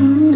Mm-hmm.